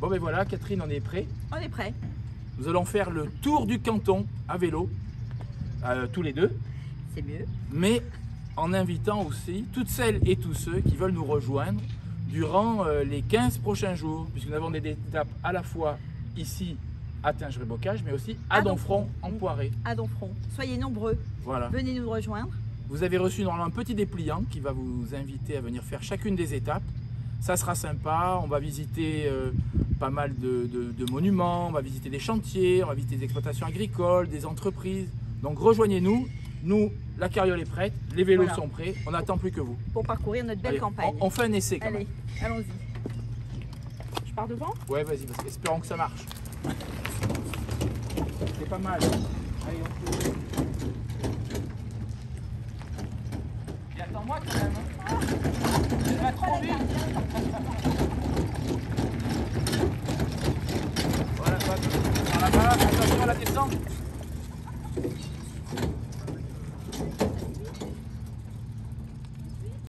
Bon ben voilà, Catherine, on est prêt. On est prêt. Nous allons faire le tour du canton à vélo, euh, tous les deux, C'est mieux. mais en invitant aussi toutes celles et tous ceux qui veulent nous rejoindre durant euh, les 15 prochains jours, puisque nous avons des étapes à la fois ici à Tingeray-Bocage, mais aussi à Donfront. en Poiré. À Donfront. Soyez nombreux. Voilà. Venez nous rejoindre. Vous avez reçu normalement un petit dépliant qui va vous inviter à venir faire chacune des étapes. Ça sera sympa, on va visiter euh, pas mal de, de- de monuments, on va visiter des chantiers, on va visiter des exploitations agricoles, des entreprises. Donc rejoignez-nous, nous, la carriole est prête, les vélos Voilà. sont prêts, on n'attend plus que vous. pour parcourir notre belle Allez, campagne. on, on fait un essai quand Allez, allons-y. Je pars devant? Ouais, vas-y, parce que espérons que ça marche. C'est pas mal. Allez, on peut... Et attends-moi quand même. hein. Va trop vite. 啊，到这边来。